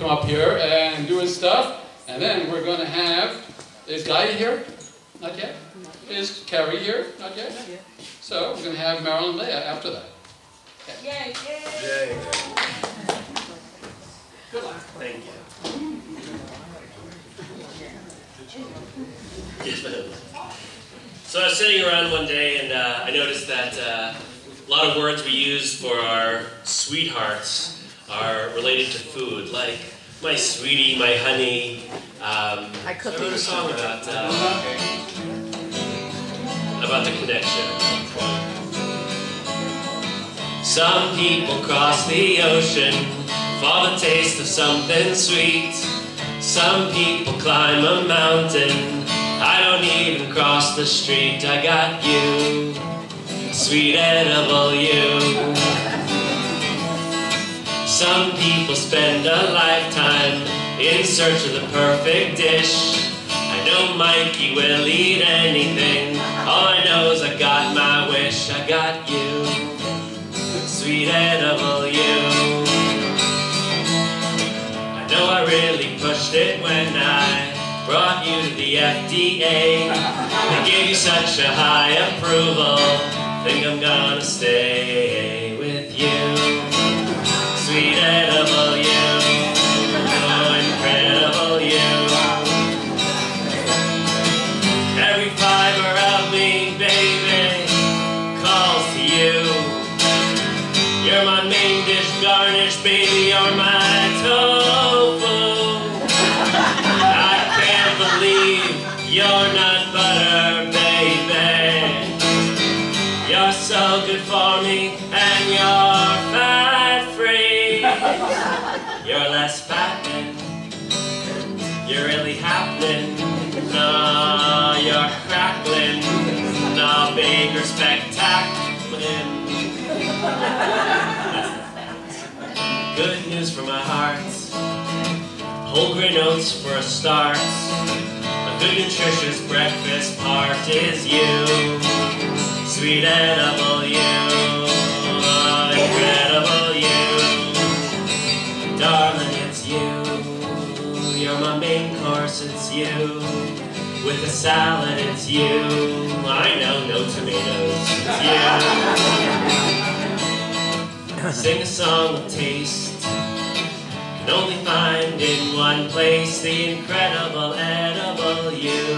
come up here and do his stuff. And then we're going to have, is Guy here? Not yet? Is Carrie here? Not yet? So we're going to have Marilyn Leah after that. Yay. Yay. Yay. Good luck. Thank you. Yes, ma'am. So I was sitting around one day and uh, I noticed that uh, a lot of words we use for our sweethearts are related to food, like my sweetie, my honey. Um, I cook I wrote a song about uh, about the connection. Some people cross the ocean for the taste of something sweet. Some people climb a mountain. I don't even cross the street. I got you, sweet edible you. Some people spend a lifetime in search of the perfect dish. I know Mikey will eat anything. All I know is I got my wish. I got you, sweet edible you. I know I really pushed it when I brought you to the FDA. They gave you such a high approval. Think I'm gonna stay You're my main dish garnish, baby, you're my tofu. I can't believe you're not butter, baby. You're so good for me, and you're fat free. You're less fat fattening. You're really happening. No, you're crackling. No, bigger spectacular. Good news for my heart. Whole grain oats for a start. A good nutritious breakfast part is you. Sweet edible you. Incredible you. Darling, it's you. You're my main course, it's you. With a salad, it's you. I Sing a song of taste. Can only find in one place the incredible edible you.